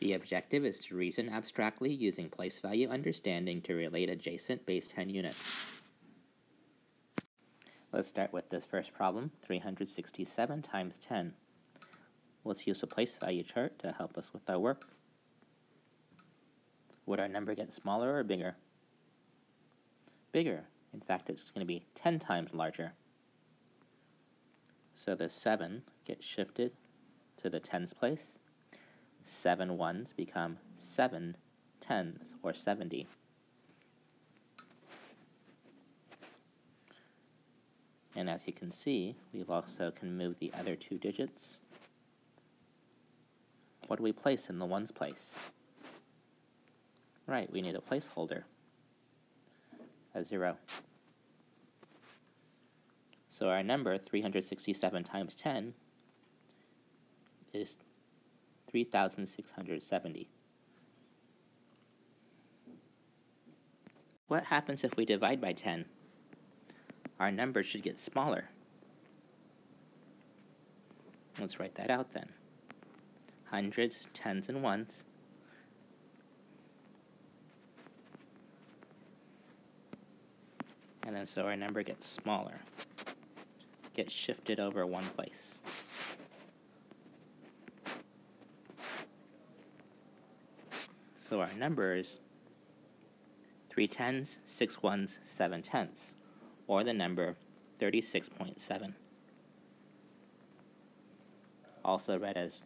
The objective is to reason abstractly using place value understanding to relate adjacent base 10 units. Let's start with this first problem, 367 times 10. Let's use a place value chart to help us with our work. Would our number get smaller or bigger? Bigger. In fact, it's going to be 10 times larger. So the 7 gets shifted to the tens place. Seven ones become seven tens, or 70. And as you can see, we've also can move the other two digits. What do we place in the ones place? Right, we need a placeholder, a zero. So our number, 367 times 10, is 3,670. What happens if we divide by 10? Our number should get smaller. Let's write that out then. Hundreds, tens, and ones. And then so our number gets smaller. Gets shifted over one place. So our numbers, 3 tens, 6 ones, 7 tenths, or the number 36.7. Also read as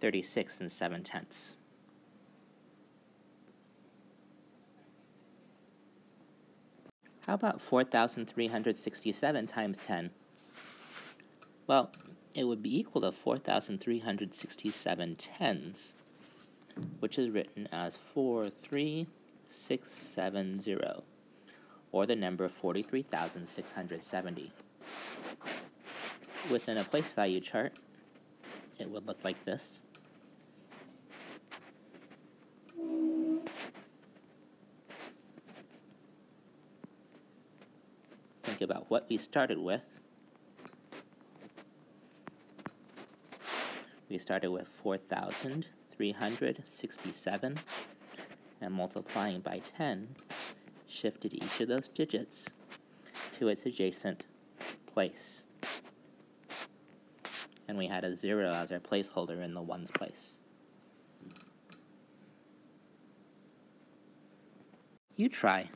36 and 7 tenths. How about 4,367 times 10? Well, it would be equal to 4,367 tens which is written as 43670, or the number 43,670. Within a place value chart, it would look like this. Think about what we started with. We started with 4,000. 367 and multiplying by 10 shifted each of those digits to its adjacent place. And we had a 0 as our placeholder in the ones place. You try.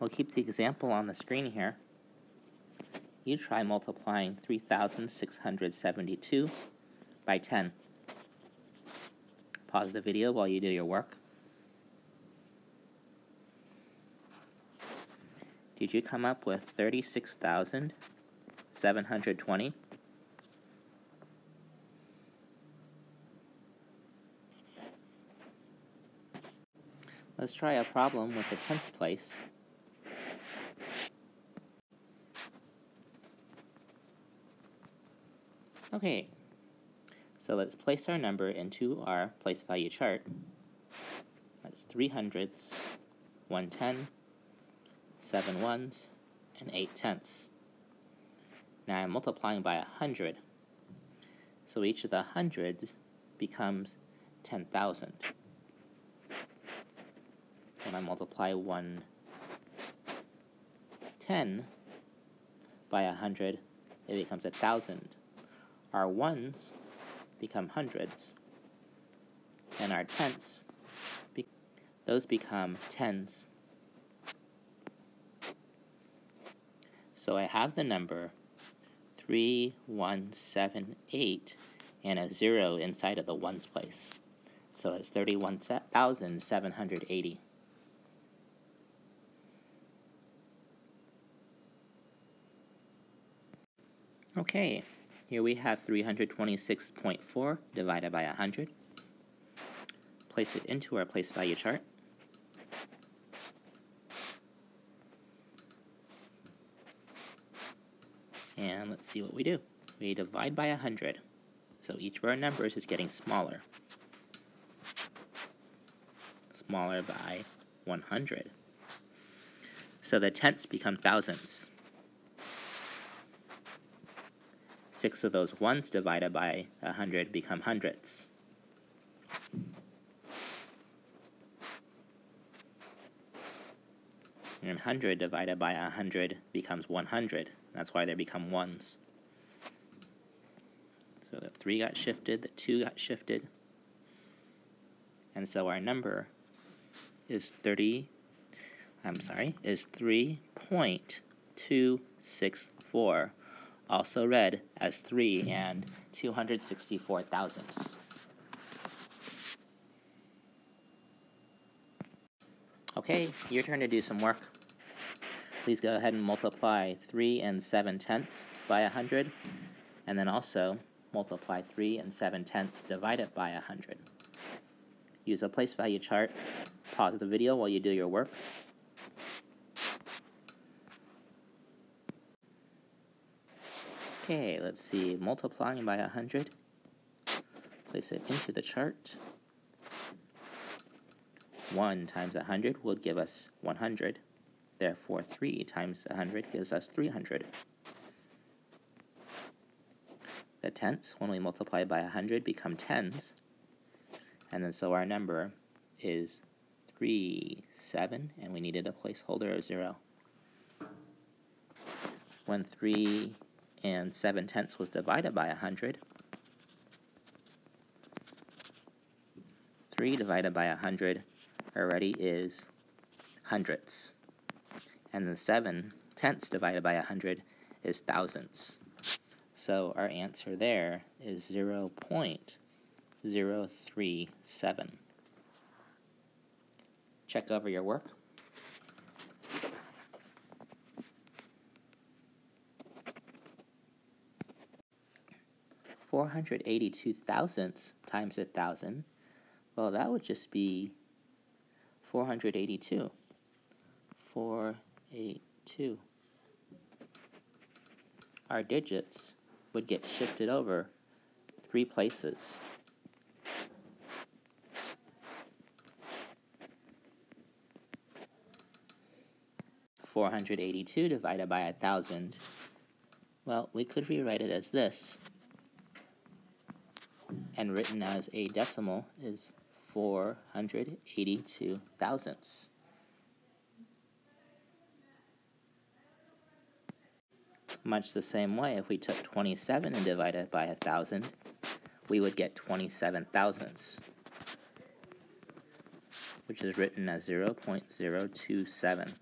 We'll keep the example on the screen here. You try multiplying 3,672 by 10 pause the video while you do your work. Did you come up with 36,720? Let's try a problem with the tenths place. Okay, so let's place our number into our place value chart. That's 3 hundredths, 1 10, 7 ones, and 8 tenths. Now I'm multiplying by 100. So each of the hundreds becomes 10,000. When I multiply 1 10 by 100, it becomes a 1,000. Our ones become hundreds. And our tenths, be those become tens. So I have the number 3178 and a 0 inside of the ones place. So it's 31,780. Okay, here we have 326.4 divided by 100. Place it into our place value chart. And let's see what we do. We divide by 100. So each of our numbers is getting smaller. Smaller by 100. So the tenths become thousands. Six of those ones divided by a hundred become hundreds. And 100 divided by 100 becomes 100. That's why they become ones. So the 3 got shifted, the 2 got shifted. And so our number is 30, I'm sorry, is 3.264, also read as 3 and 264 thousandths. Okay, your turn to do some work. Please go ahead and multiply 3 and 7 tenths by 100, and then also multiply 3 and 7 tenths divided by 100. Use a place value chart. Pause the video while you do your work. Okay, let's see. Multiplying by 100. Place it into the chart. 1 times 100 will give us 100. Therefore, 3 times 100 gives us 300. The tenths, when we multiply by 100, become tens. And then so our number is 3, 7, and we needed a placeholder of 0. When 3 and 7 tenths was divided by 100, 3 divided by 100 already is hundredths. And the 7 tenths divided by 100 is thousandths. So our answer there is 0 0.037. Check over your work. Four hundred eighty-two thousandths times a thousand. Well, that would just be 482. 482. Our digits would get shifted over three places. Four hundred eighty-two divided by a thousand. Well, we could rewrite it as this. And written as a decimal is 482 thousandths. Much the same way, if we took 27 and divided it by a thousand, we would get 27 thousandths, which is written as 0.027.